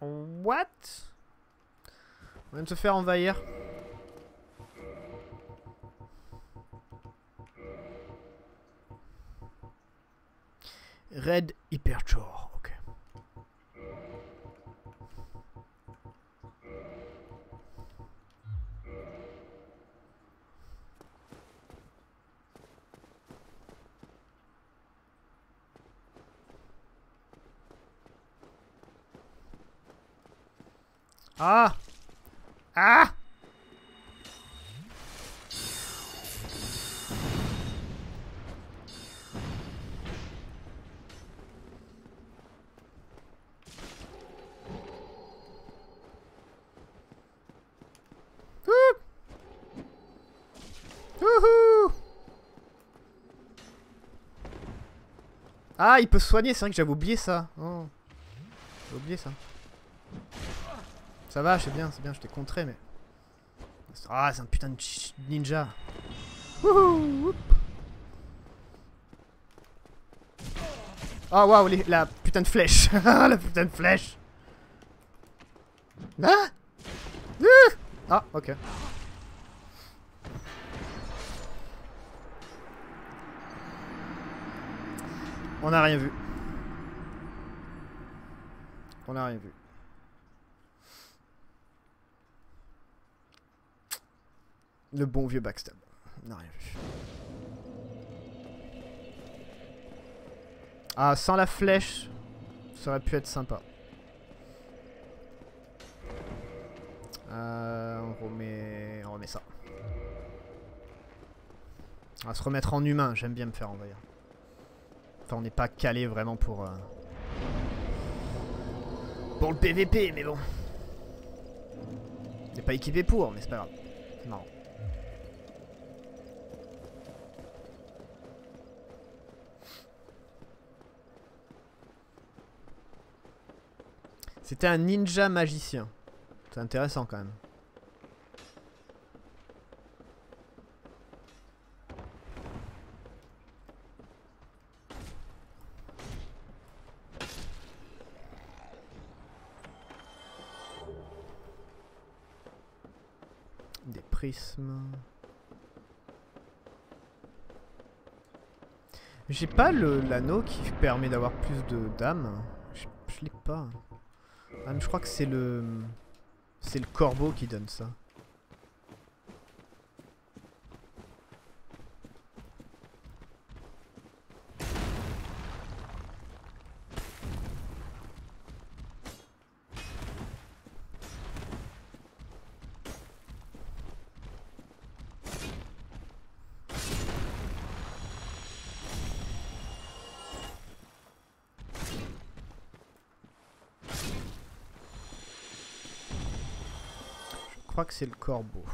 What? On vient de se faire envahir. Red Hyperchore, Ah Ah Ah, il peut soigner, c'est vrai que j'avais oublié ça. Oh. J'ai oublié ça. Ça va, c'est bien, c'est bien, je t'ai contré, mais... Ah, c'est un putain de ninja. Oh waouh, la putain de flèche. la putain de flèche. Ah Ah, ok. On n'a rien vu. On n'a rien vu. Le bon vieux backstab. On rien vu. Ah, sans la flèche, ça aurait pu être sympa. Euh, on remet, on remet ça. On va se remettre en humain, j'aime bien me faire envahir. Enfin, on n'est pas calé vraiment pour... Euh, pour le PVP, mais bon. On n'est pas équipé pour, mais c'est pas grave. C'est. C'était un ninja magicien. C'est intéressant quand même. Des prismes. J'ai pas l'anneau qui permet d'avoir plus de dames. Je, je l'ai pas. Ah, je crois que c'est le... C'est le corbeau qui donne ça. Crois que c'est le corbeau.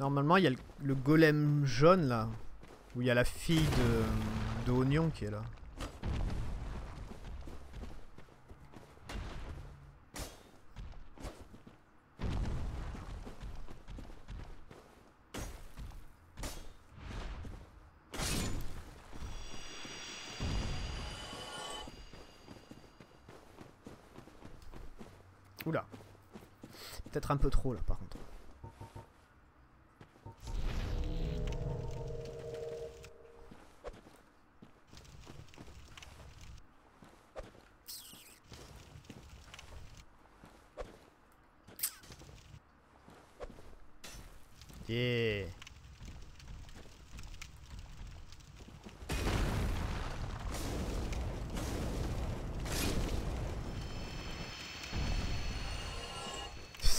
Normalement, il y a le, golem jaune là, où il y a la fille de, de qui est là. Un peu trop là par contre.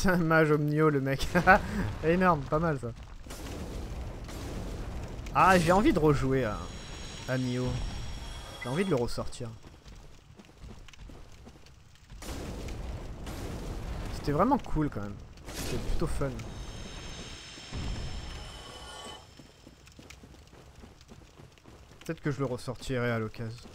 C'est un mage omnio le mec. Énorme, pas mal ça. Ah, j'ai envie de rejouer à, à Nioh. J'ai envie de le ressortir. C'était vraiment cool quand même. C'était plutôt fun. Peut-être que je le ressortirai à l'occasion.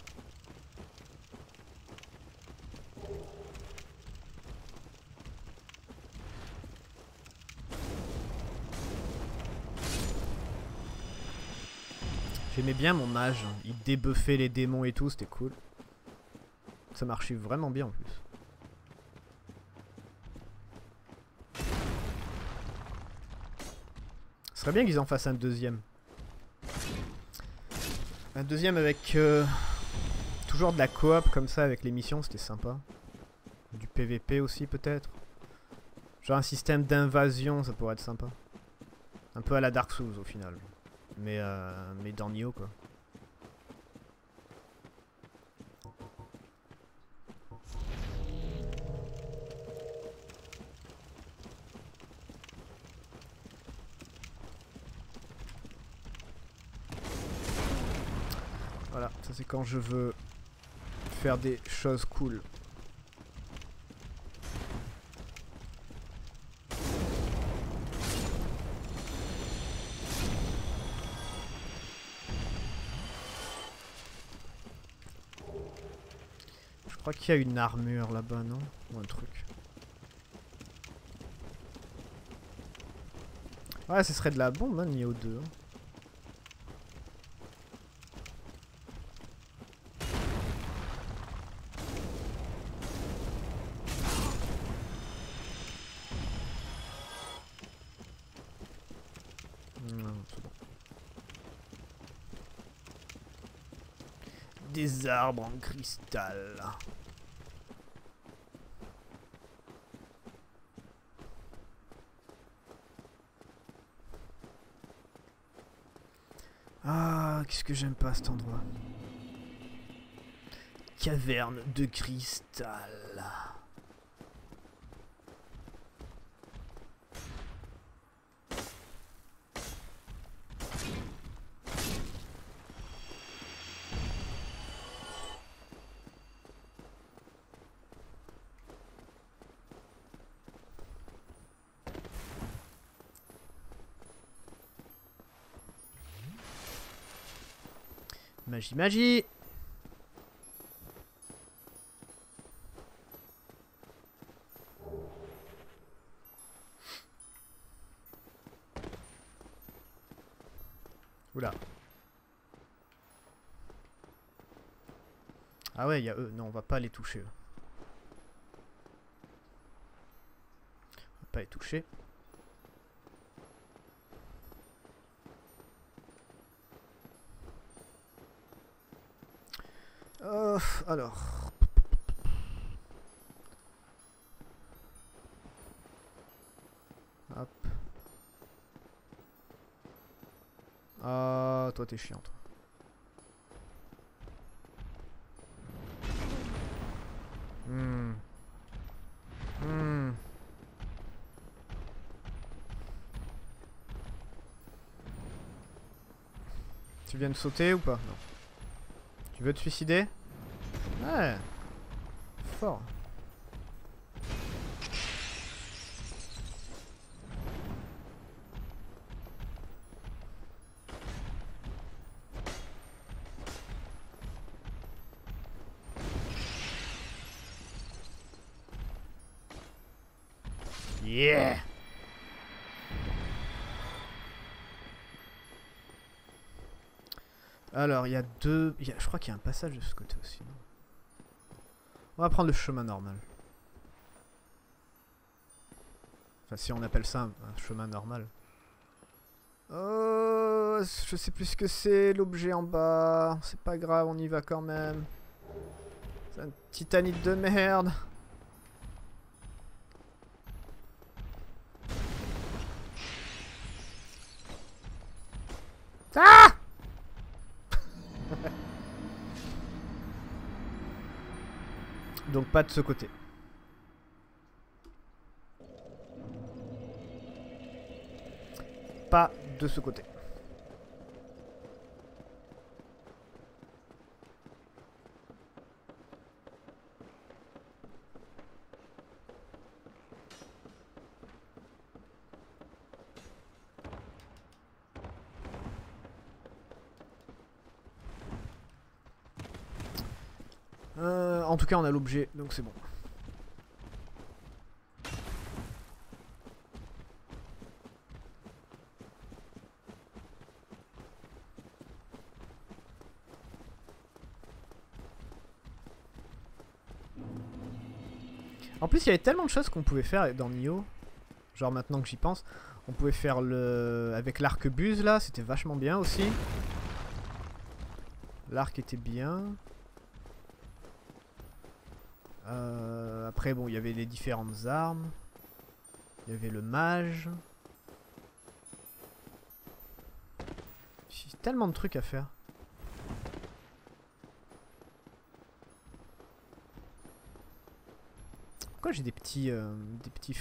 J'aimais bien mon mage. Il débuffait les démons et tout, c'était cool. Ça marchait vraiment bien en plus. Ce serait bien qu'ils en fassent un deuxième. Un deuxième avec euh, toujours de la coop comme ça avec les missions, c'était sympa. Du PVP aussi peut-être. Genre un système d'invasion, ça pourrait être sympa. Un peu à la Dark Souls au final. Mais, euh, mais dans quoi. Voilà, ça c'est quand je veux faire des choses cool. A une armure là-bas, non Ou un truc. Ouais, ce serait de la bombe, hein, Nioh 2. hein. Des arbres en cristal. Ah, qu'est-ce que j'aime pas cet endroit. Caverne de cristal. Magie, magie Oula. Ah ouais, il y a eux. Non, on va pas les toucher. va pas les toucher. Euh, alors. Hop. Ah, toi t'es chiant, toi. Hmm. Hmm. Tu viens de sauter ou pas? Non. Tu veux te suicider? Ouais. Fort. Yeah Alors, il y a deux... Je crois qu'il y a un passage de ce côté aussi. On va prendre le chemin normal. Enfin, si on appelle ça un, chemin normal. Oh, je sais plus ce que c'est, l'objet en bas. C'est pas grave, on y va quand même. C'est un titanite de merde. Pas de ce côté. Pas de ce côté. on a l'objet, donc c'est bon. En plus, il y avait tellement de choses qu'on pouvait faire dans Nioh. Genre maintenant que j'y pense, on pouvait faire le avec l'arquebuse là, c'était vachement bien aussi. L'arc était bien. Euh, après, bon, il y avait les différentes armes. Il y avait le mage. tellement de trucs à faire. Pourquoi j'ai des petits euh, des petits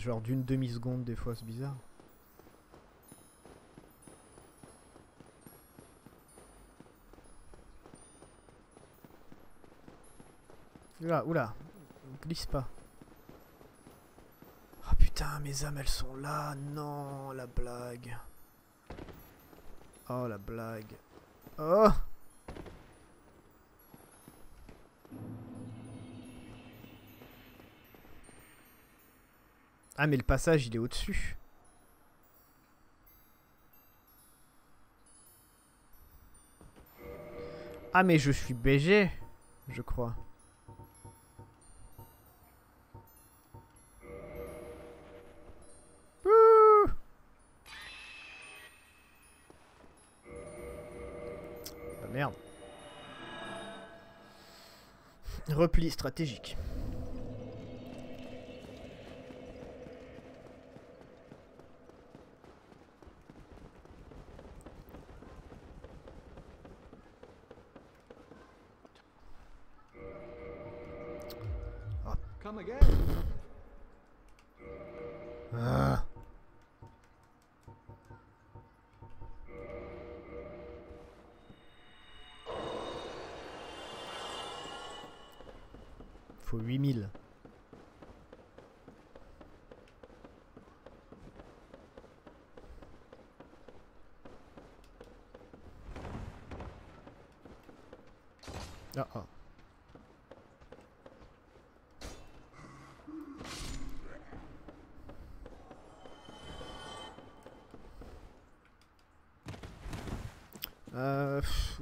genre d'une demi seconde des fois, c'est bizarre. Oula, oula, glisse pas. Oh putain, mes âmes elles sont là, non, la blague. Oh la blague. Oh Ah mais le passage il est au-dessus. Ah mais je suis BG, je crois. Repli stratégique.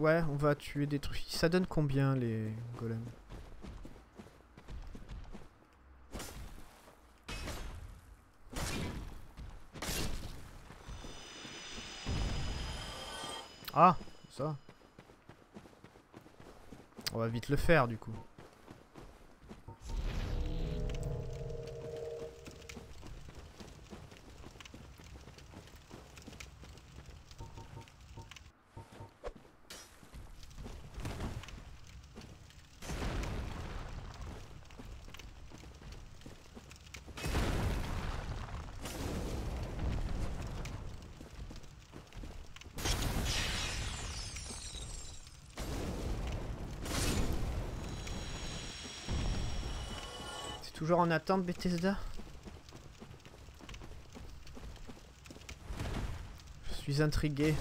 Ouais, on va tuer des trucs. Ça donne combien les golems? Ah, ça. On va vite le faire du coup. Toujours en attente Bethesda Je suis intrigué.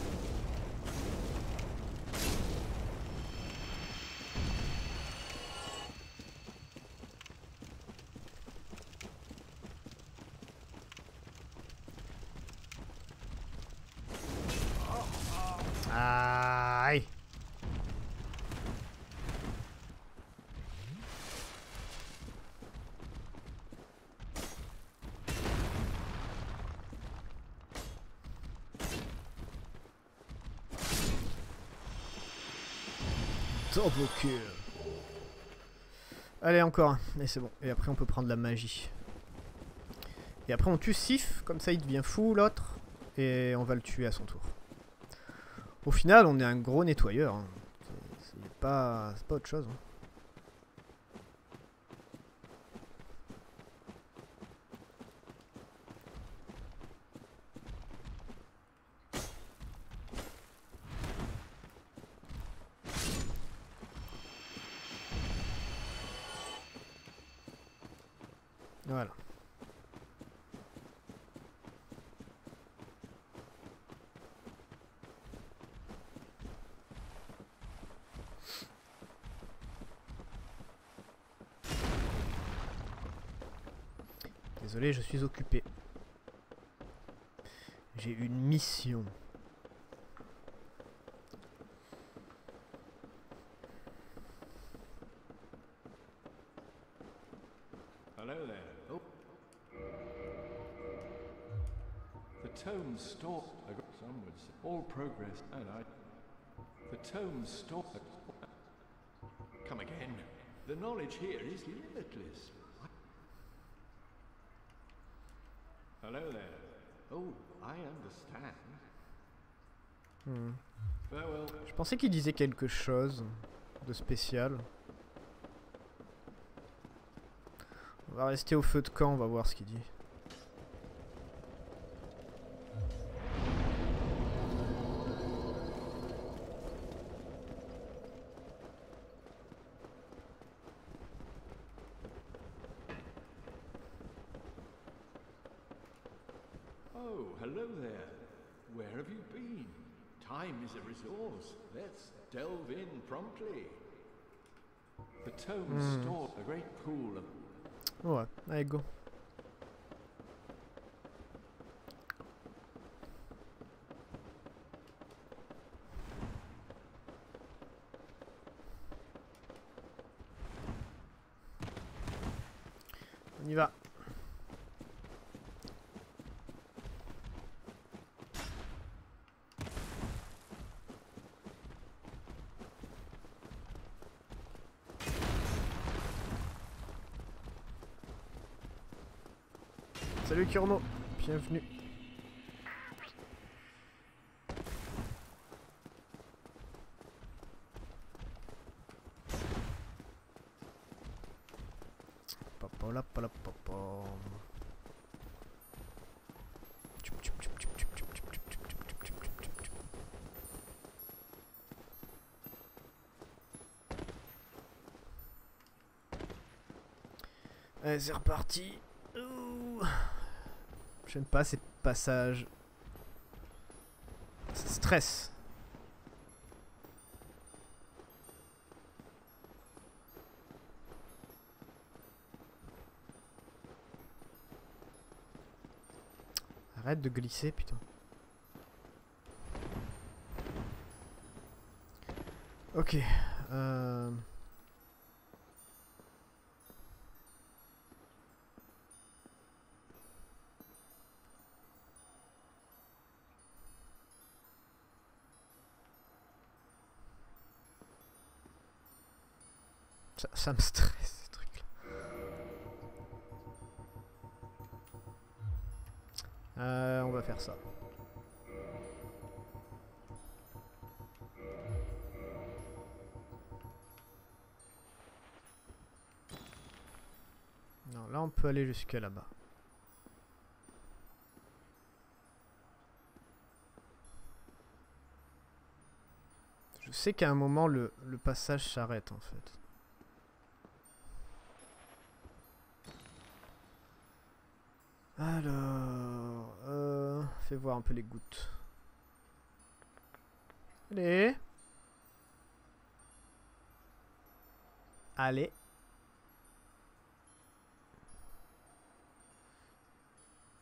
Allez, encore un. Et c'est bon. Et après, on peut prendre la magie. Et après, on tue Sif. Comme ça, il devient fou, l'autre. Et on va le tuer à son tour. Au final, on est un gros nettoyeur. Hein. C'est pas, autre chose. Hein. Désolé, je suis occupé. J'ai une mission. Hello? there. Oh. The tome store. Some would say all progress, and I. The tome store. Come again. The knowledge here is limitless. Hello there. Oh, I understand. Hmm. Farewell. Je pensais qu'il disait quelque chose de spécial. On va rester au feu de camp, on va voir ce qu'il dit. Ego. Salut Kurno, bienvenue. Allez, c'est reparti. J'aime pas ces passages. Ça stresse. Arrête de glisser, putain. Ok. Euh... Ça, me stresse, ces trucs-là. Euh, on va faire ça. Non, là on peut aller jusque là-bas. Je sais qu'à un moment le passage s'arrête en fait. Alors, euh, fais voir un peu les gouttes. Allez. Allez.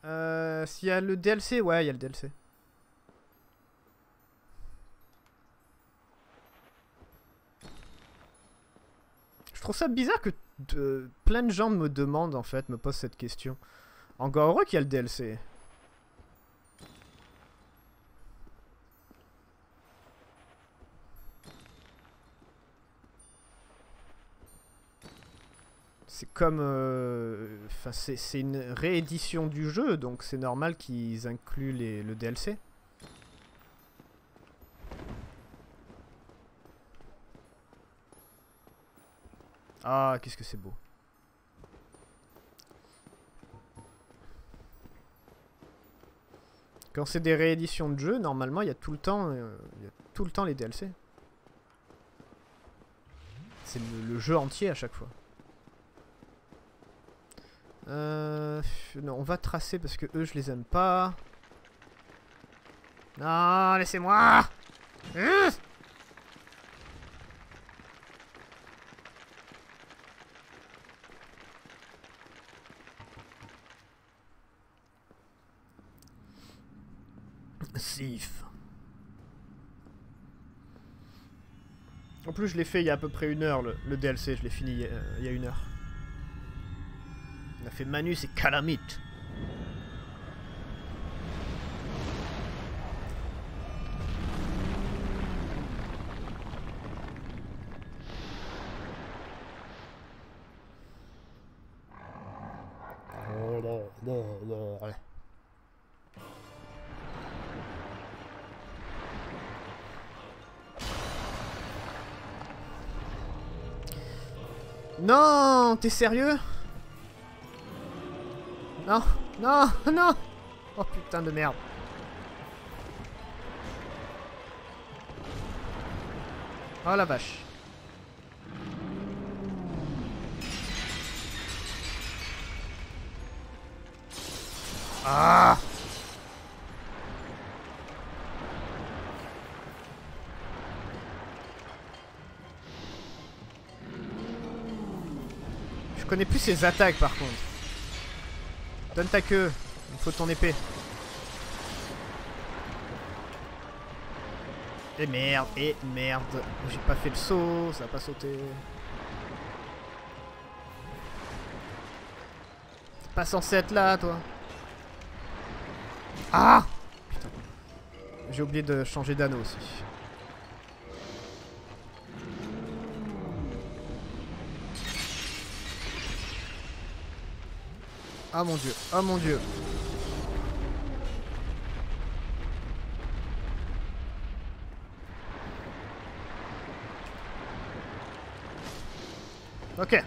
Euh, s'il y a le DLC, ouais, il y a le DLC. Je trouve ça bizarre que de- plein de gens me demandent en fait, me posent cette question. Encore heureux qu'il y a le DLC. C'est comme... euh, Enfin, c'est une réédition du jeu, donc c'est normal qu'ils incluent le DLC. Ah, qu'est-ce que c'est beau. C'est des rééditions de jeux, normalement, il y a tout le temps, euh, y a tout le temps les DLC. C'est le, jeu entier à chaque fois. Euh, non, on va tracer parce que eux, je les aime pas. Non, laissez-moi Hein En plus, je l'ai fait il y a à peu près une heure, le, DLC. Je l'ai fini il y a- il y a une heure. a fait Manus et Calamite. T'es sérieux? Non, non, non Oh putain de merde. Oh la vache. Ah connais plus ses attaques par contre. Donne ta queue. Il faut ton épée. Et merde, et merde. J'ai pas fait le saut, ça a pas sauté. T'es pas censé être là, toi. Ah Putain. J'ai oublié de changer d'anneau aussi. Ah mon dieu, ah mon dieu. Ok.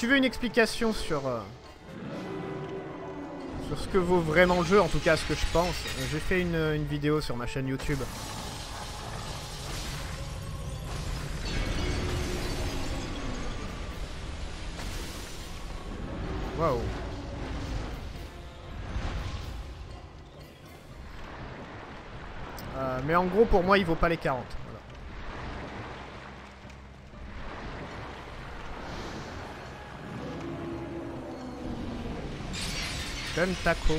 Tu veux une explication sur... euh, sur ce que vaut vraiment le jeu, en tout cas ce que je pense, euh, j'ai fait une, vidéo sur ma chaîne YouTube. Waouh. Euh, mais en gros, pour moi, il vaut pas les 40. Gun taco.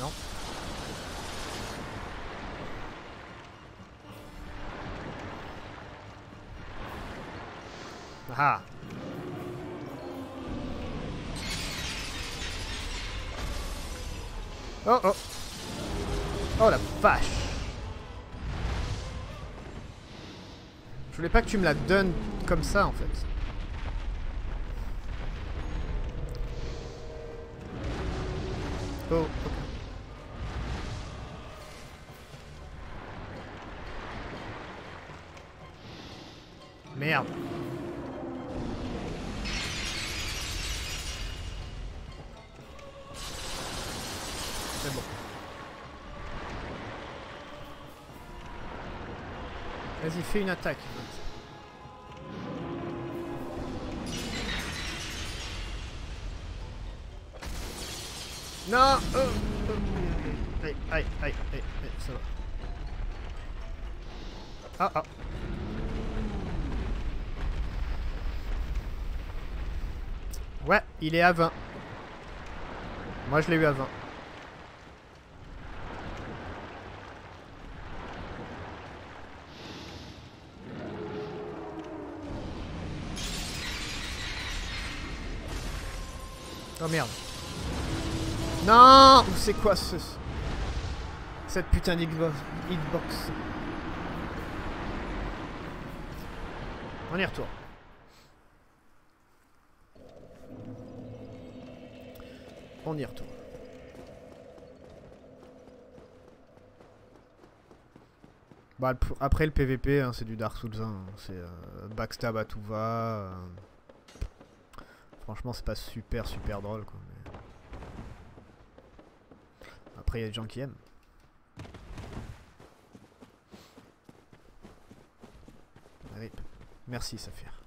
Non. Ah. Oh oh. Oh la vache. Je voulais pas que tu me la donnes comme ça en fait. Oh, ok. Merde. C'est bon. Vas-y, fais une attaque. Non oh. Aïe, aïe, aïe, aïe, aïe, ça va. Ah, ah. Ouais, il est à 20. Moi, je l'ai eu à 20. Oh merde. Non C'est quoi ce... Cette putain. Xbox? On y retourne. On y retourne. Bah, après le PVP, hein, c'est du Dark Souls 1. hein. C'est euh, backstab à tout va. euh. Franchement, c'est pas super super drôle quoi. mais- Après, il y a des gens qui aiment. Merci, Saphir.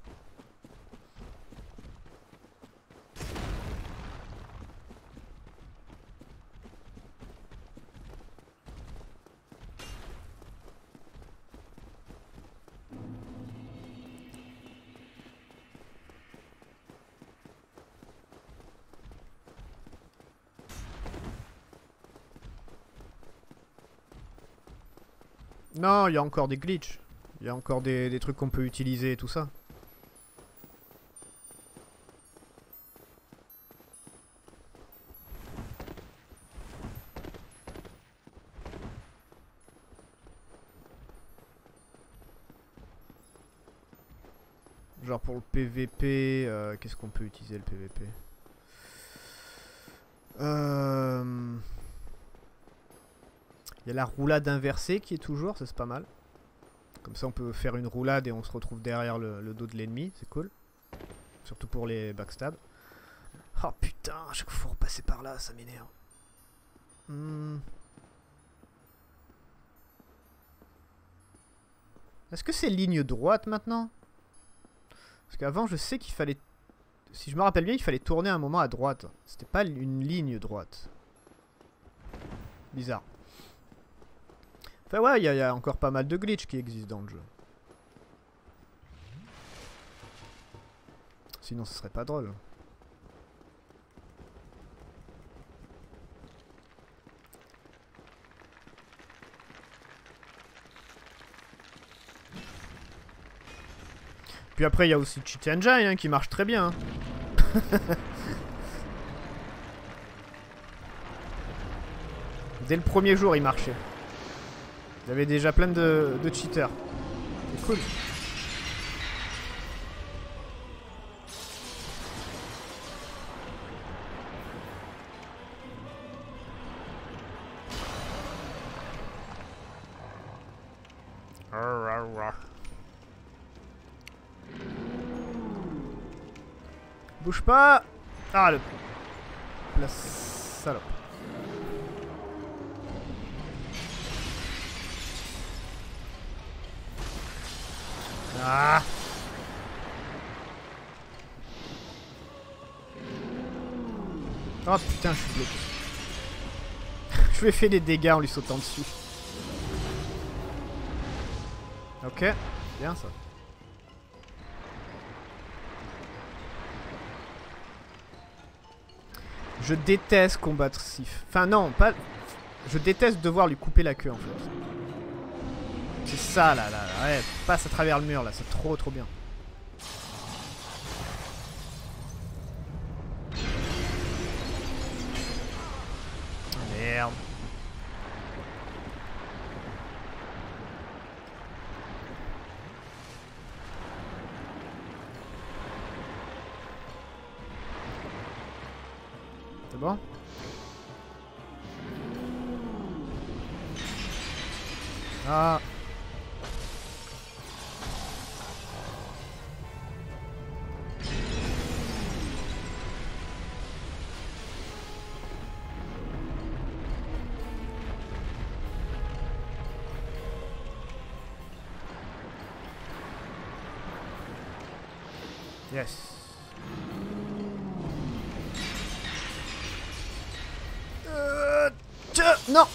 Non, il y a encore des glitches. Il y a encore des, des trucs qu'on peut utiliser et tout ça. Genre pour le PVP, euh, qu'est-ce qu'on peut utiliser le PVP Euh, Y a la roulade inversée qui est toujours, ça c'est pas mal. Comme ça on peut faire une roulade et on se retrouve derrière le, dos de l'ennemi, c'est cool. Surtout pour les backstabs. Oh putain, chaque fois repasser par là, ça m'énerve. Hmm. Est-ce que c'est ligne droite maintenant? Parce qu'avant je sais qu'il fallait... Si je me rappelle bien, il fallait tourner un moment à droite. C'était pas une ligne droite. Bizarre. Enfin ouais, il y, a- encore pas mal de glitch qui existent dans le jeu. Sinon ce serait pas drôle. Puis après il y a aussi Cheat Engine hein, qui marche très bien. hein. Dès le premier jour il marchait. Avait déjà plein de, de cheaters. C'est cool. Bouge pas Ah le... La salope. Ah Oh putain, je suis bloqué. je lui ai fait des dégâts en lui sautant dessus. Ok, bien ça. Je déteste combattre Sif. Enfin non, pas... Je déteste devoir lui couper la queue en fait. C'est ça là, là, ouais, passe à travers le mur là, c'est trop trop bien. Yes. Euh, non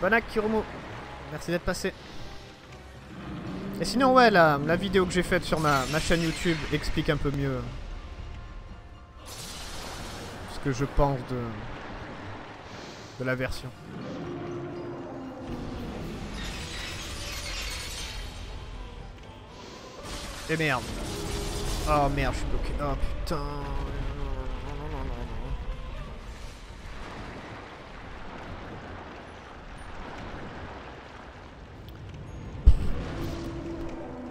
Bonac Kiromo, merci d'être passé. Et sinon, ouais, la, vidéo que j'ai faite sur ma, ma chaîne YouTube explique un peu mieux ce que je pense de, de la version. Et merde. Oh merde, je suis bloqué. Oh putain.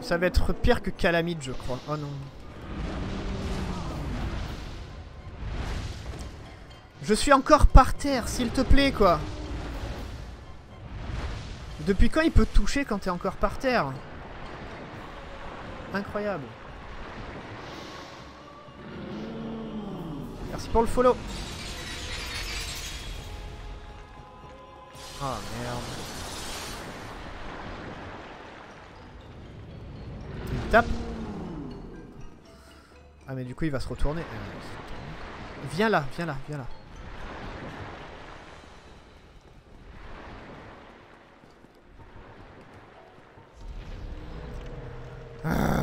Ça va être pire que Calamite, je crois. Oh non. Je suis encore par terre, s'il te plaît, quoi. Depuis quand il peut toucher quand t'es encore par terre? Incroyable. Merci pour le follow. Ah merde. Il tape. Ah mais du coup il va se retourner. Euh. Viens là, viens là, viens là. Ah.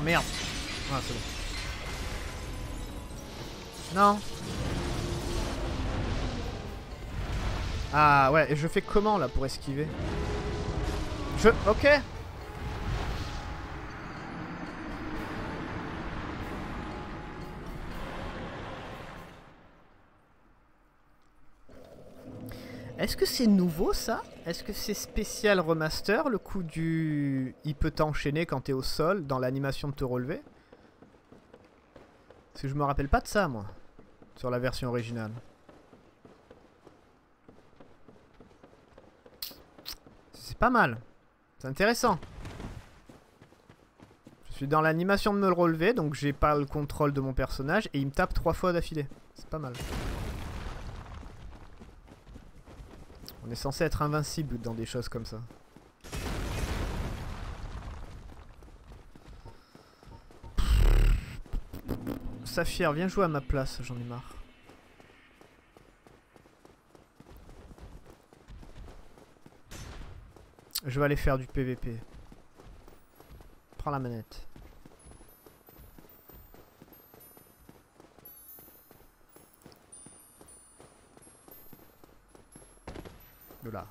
Ah merde. Ah c'est bon. Non. Ah ouais, et je fais comment là pour esquiver? Je... Ok Est-ce que c'est nouveau ça? Est-ce que c'est spécial remaster le coup du... Il peut t'enchaîner quand t'es au sol dans l'animation de te relever? Parce que je me rappelle pas de ça moi, sur la version originale. C'est pas mal, c'est intéressant. Je suis dans l'animation de me le relever, donc j'ai pas le contrôle de mon personnage et il me tape trois fois d'affilée. C'est pas mal. On est censé être invincible dans des choses comme ça. Saphir, viens jouer à ma place, j'en ai marre. Je vais aller faire du PVP. Prends la manette. De là.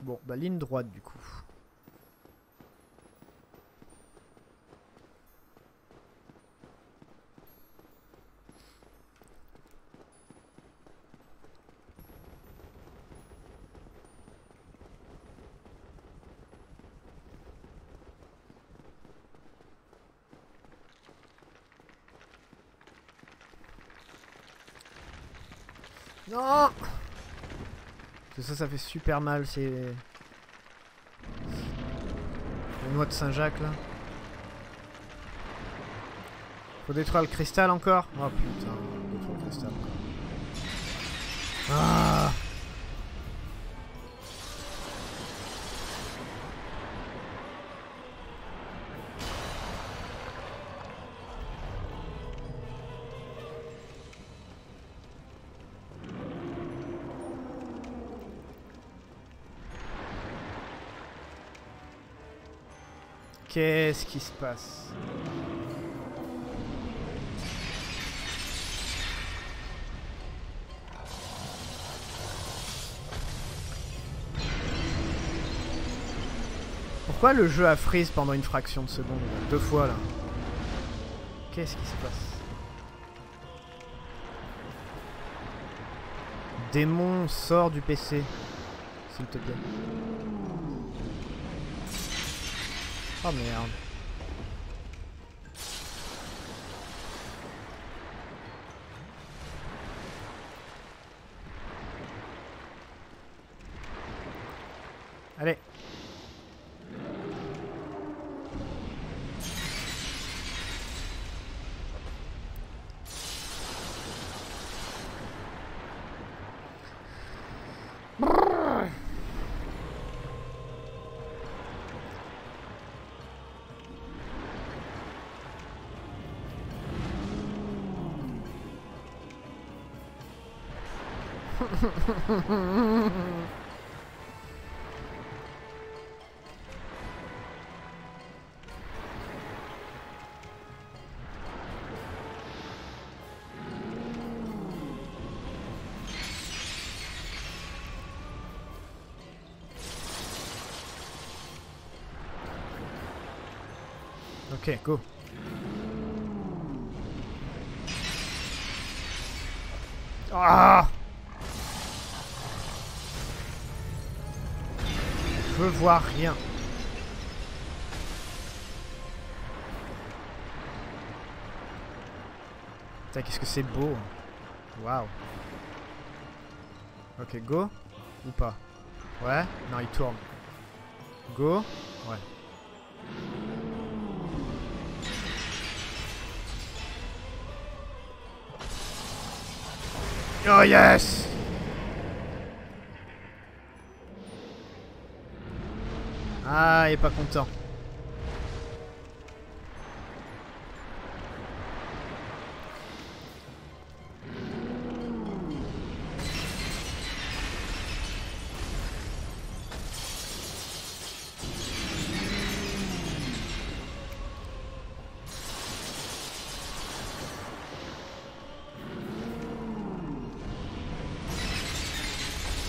Bon, bah ligne droite du coup. Non Parce ça, ça fait super mal, c'est... La noix de Saint-Jacques, là. Faut détruire le cristal encore? Oh putain, détruire le cristal. Ah Qu'est-ce qui se passe Pourquoi le jeu a freeze pendant une fraction de seconde Deux fois là. Qu'est-ce qui se passe Démon, sort du PC. S'il te plaît. Oh merde. Ok, go. Ah veux voir rien. Putain, qu'est-ce que c'est beau. Waouh. Ok, go Ou pas? Ouais Non, il tourne. Go Ouais. Oh yes Ah, il est pas content.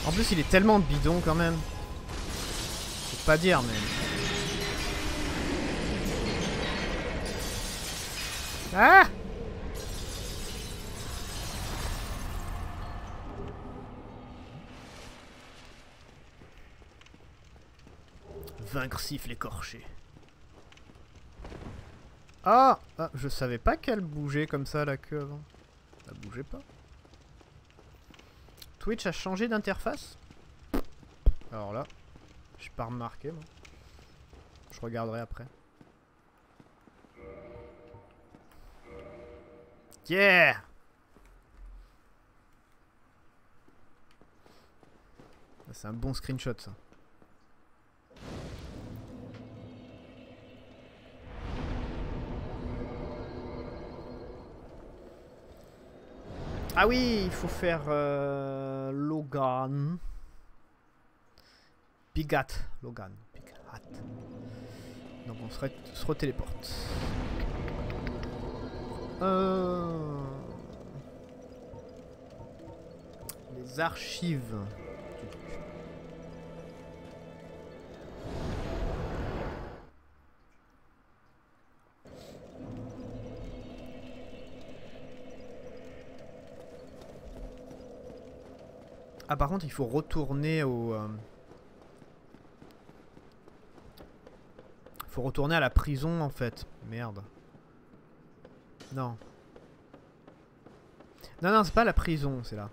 En plus, il est tellement bidon quand même. Pas dire, mais. Ah Vaincre siffle écorché. Ah, ah Je savais pas qu'elle bougeait comme ça la queue avant. Elle bougeait pas. Twitch a changé d'interface? Alors là, j'ai pas remarqué moi. Je regarderai après. Yeah C'est un bon screenshot ça. Ah oui, il faut faire euh, Logan. Bigat. Logan. Bigat. Donc on se, se retéléporte. Euh... Les archives. Ah par contre il faut retourner au... Euh... Faut retourner à la prison en fait. Merde. Non. Non, non, c'est pas la prison, c'est là.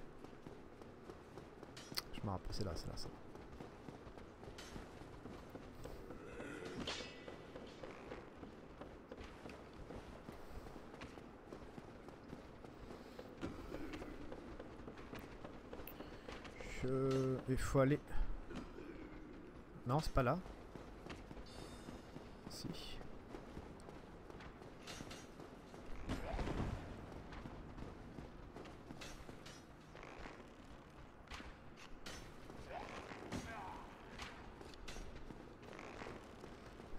Je me rappelle, c'est là, c'est là, ça. Je... Il faut aller... Non, c'est pas là.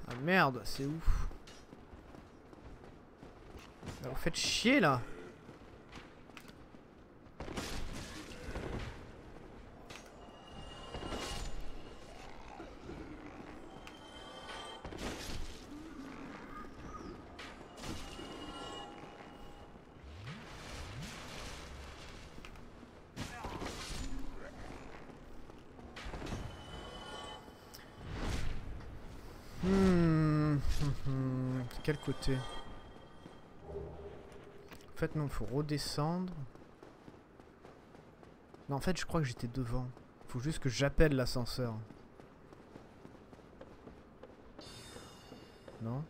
Ah merde, c'est ouf. Vous faites chier là. Quel côté En fait non, faut redescendre. Non, en fait je crois que j'étais devant. Faut juste que j'appelle l'ascenseur. Non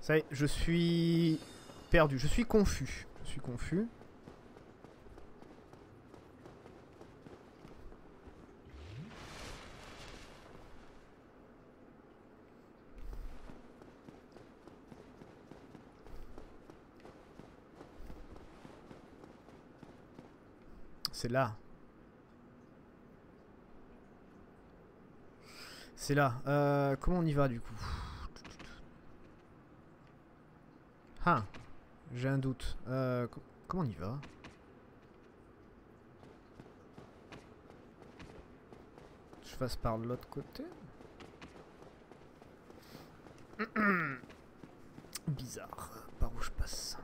Ça y est, je suis perdu, je suis confus. Je suis confus. C'est là. C'est là. Euh, comment on y va du coup? Ah, j'ai un doute. Euh, comment on y va? Je passe par l'autre côté Bizarre. Par où je passe?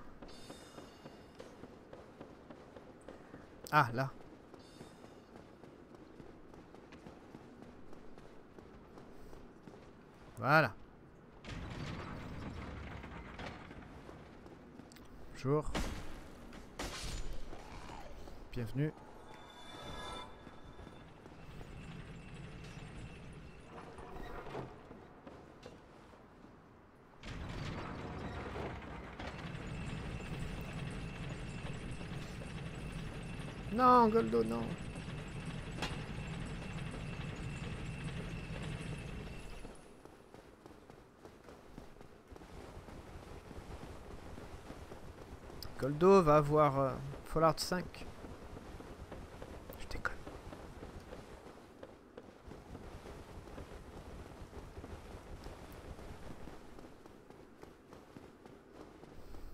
Ah, là. Voilà. Bonjour. Bienvenue. Non, Goldo, non. Goldo va avoir euh, Fallout 5. Je déconne.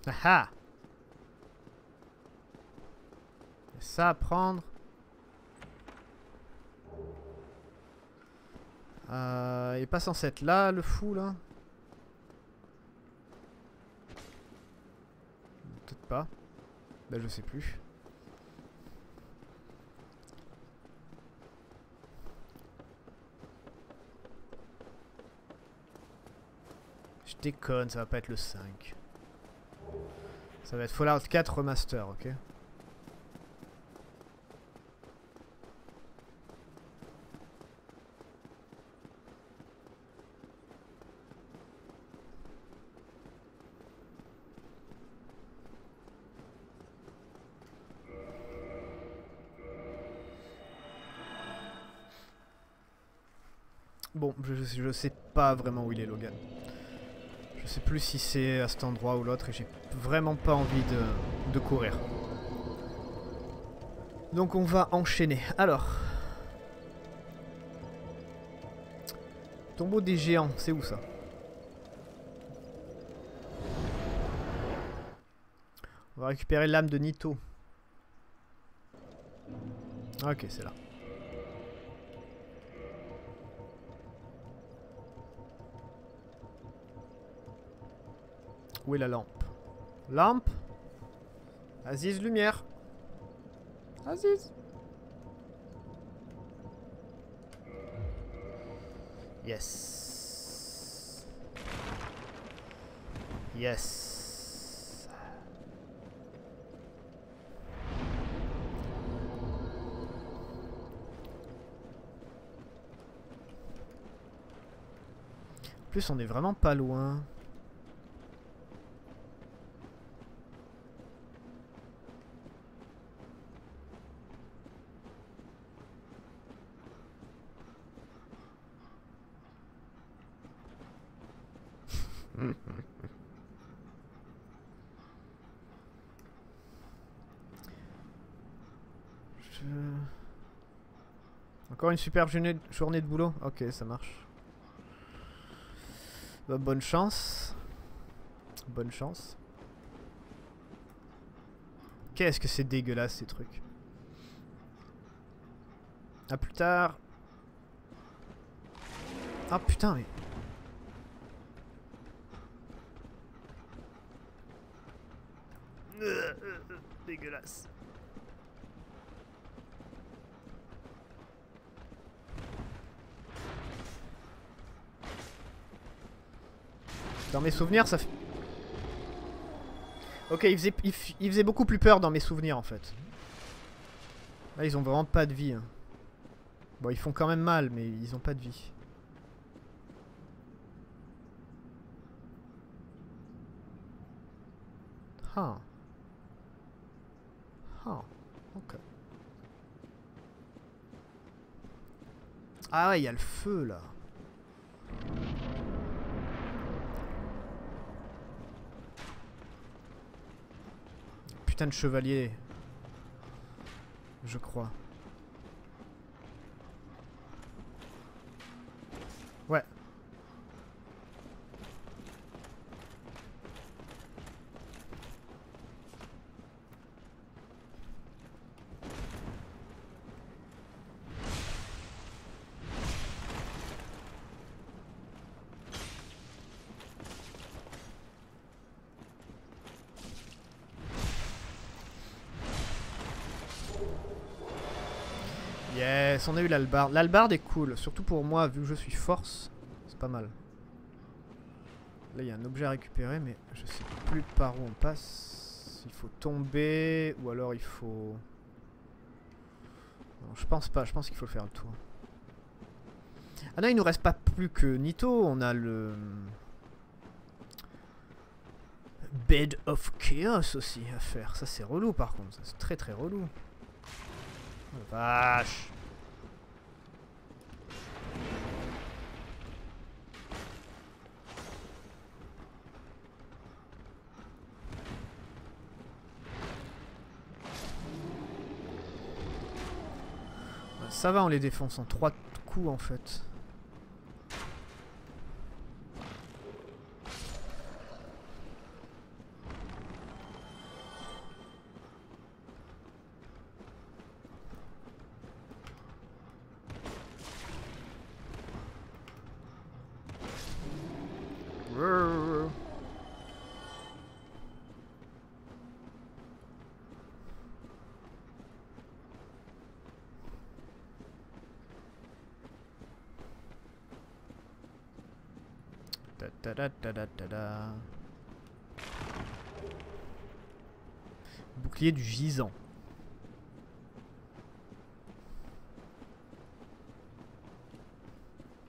Ah ah Ça à prendre. Euh, il est pas censé être là, le fou, là Peut-être pas. Ben, je sais plus. Je déconne, ça va pas être le 5. Ça va être Fallout 4 Remaster, ok? Bon, je, je, sais pas vraiment où il est Logan. Je sais plus si c'est à cet endroit ou l'autre et j'ai vraiment pas envie de, de courir. Donc on va enchaîner. Alors. Tombeau des géants, c'est où ça? On va récupérer l'âme de Nito. Ok, c'est là. Où est la lampe? Lampe? Aziz, lumière Aziz Yes. Yes. Plus, on est vraiment pas loin. Je... Une super journée, de boulot Ok, ça marche. Bah, bonne chance. Bonne chance. Qu'est-ce que c'est dégueulasse ces trucs. A plus tard. Ah putain mais... Dégueulasse. Dans mes souvenirs, ça fait... Ok, il faisait, beaucoup plus peur dans mes souvenirs, en fait. Là, ils ont vraiment pas de vie. hein. Bon, ils font quand même mal, mais ils ont pas de vie. Ah. Ah, ok. Ah ouais, il y a le feu là. Putain de chevalier. Je crois. Ouais. Yes, on a eu l'albarde. L'albarde est cool, surtout pour moi, vu que je suis force. C'est pas mal. Là, il y a un objet à récupérer, mais je sais plus par où on passe. Il faut tomber, ou alors il faut... Non, je pense pas, je pense qu'il faut faire le tour. Ah non, il nous reste pas plus que Nito, on a le... Bed of Chaos aussi à faire. Ça, c'est relou par contre, c'est très très relou. Oh, vache. Ça va, on les défonce en 3 coups en fait. Bouclier du gisant.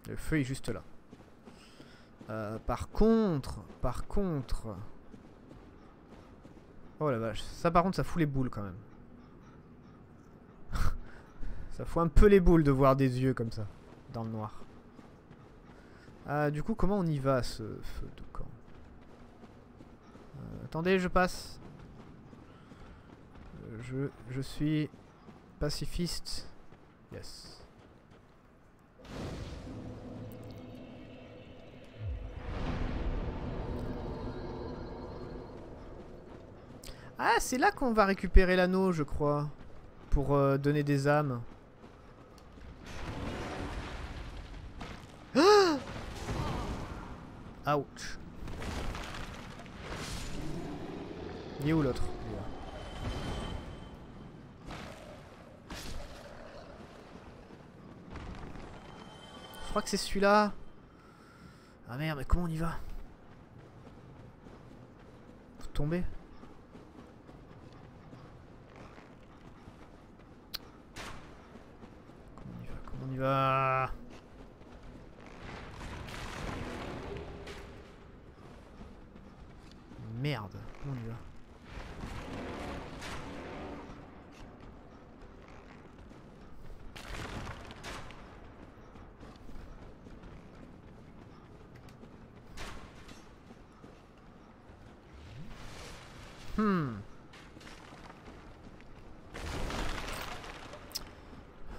Le feu est juste là. Euh, par contre, par contre... Oh la vache, ça par contre ça fout les boules quand même. ça fout un peu les boules de voir des yeux comme ça, dans le noir. Ah, du coup, comment on y va ce feu de camp? Euh, Attendez, je passe. Euh, Je, je suis pacifiste. Yes. Ah, c'est là qu'on va récupérer l'anneau, je crois. Pour euh, donner des âmes. Ah Ouch. Il est où l'autre. Je crois que c'est celui-là. Ah merde, mais comment on y va Faut tomber Comment on y va Comment on y va Merde, on y va Hmm.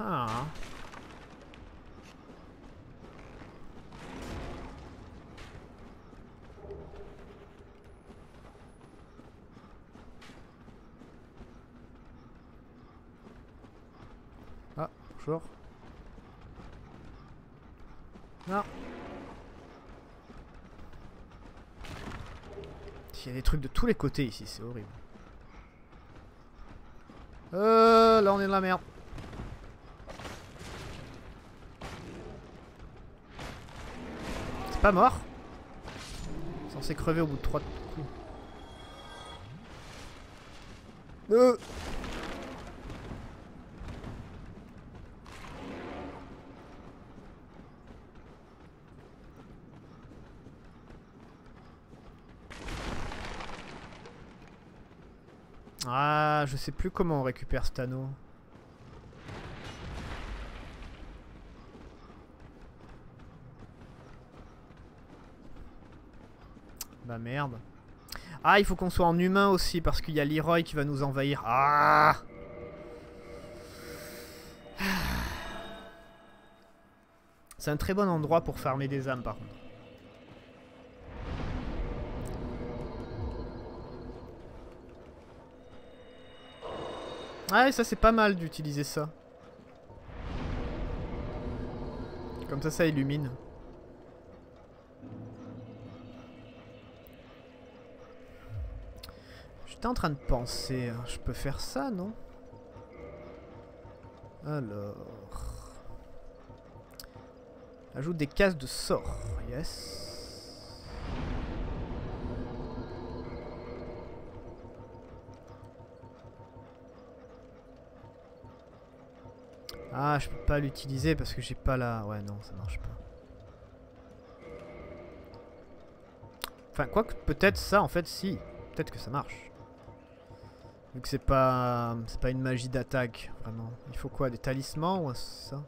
Ah. Non. Il y a des trucs de tous les côtés ici, c'est horrible. Euh, là on est dans la merde. C'est pas mort. Censé crever au bout de 3 coups. Euh. Ah, je sais plus comment on récupère cet anneau. Bah merde. Ah, il faut qu'on soit en humain aussi parce qu'il y a Leroy qui va nous envahir. Ah C'est un très bon endroit pour farmer des âmes par contre. Ah, et ça c'est pas mal d'utiliser ça. Comme ça, ça illumine. J'étais en train de penser, hein, je peux faire ça, non? Alors... Ajoute des cases de sort, yes. Ah, je peux pas l'utiliser parce que j'ai pas la... Ouais, non, ça marche pas. Enfin, quoi que peut-être ça, en fait, si. Peut-être que ça marche. Vu que c'est pas c'est pas une magie d'attaque vraiment. Il faut quoi Des talismans ou ça?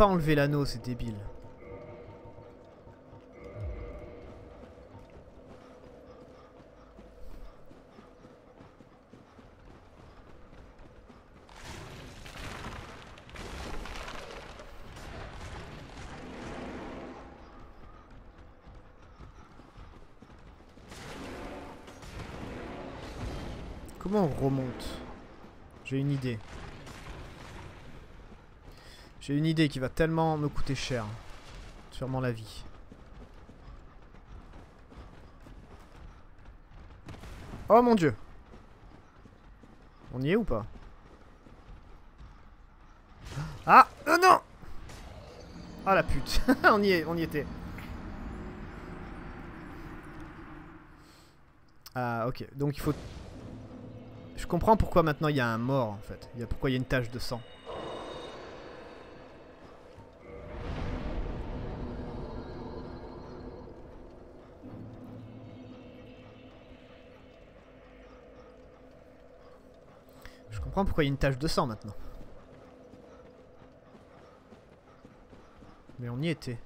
Pas enlever l'anneau, c'est débile. Une idée qui va tellement me coûter cher. Sûrement la vie. Oh mon dieu On y est ou pas? Ah Oh non Ah la pute On y est, on y était. Ah ok, donc il faut... Je comprends pourquoi maintenant il y a un mort en fait. Il y a pourquoi il y a une tache de sang. Pourquoi il y a une tache de sang maintenant. Mais on y était.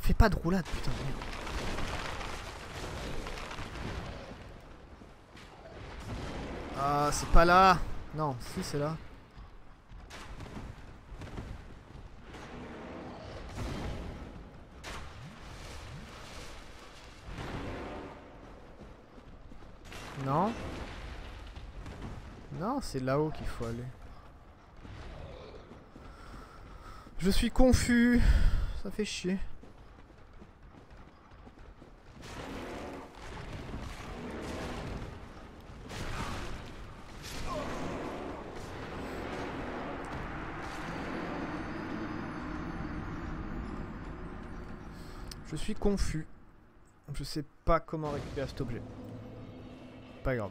Fais pas de roulade, putain. de merde. Ah, c'est pas là. Non, si c'est là. C'est là-haut qu'il faut aller. Je suis confus. Ça fait chier. Je suis confus. Je sais pas comment récupérer cet objet. Pas grave.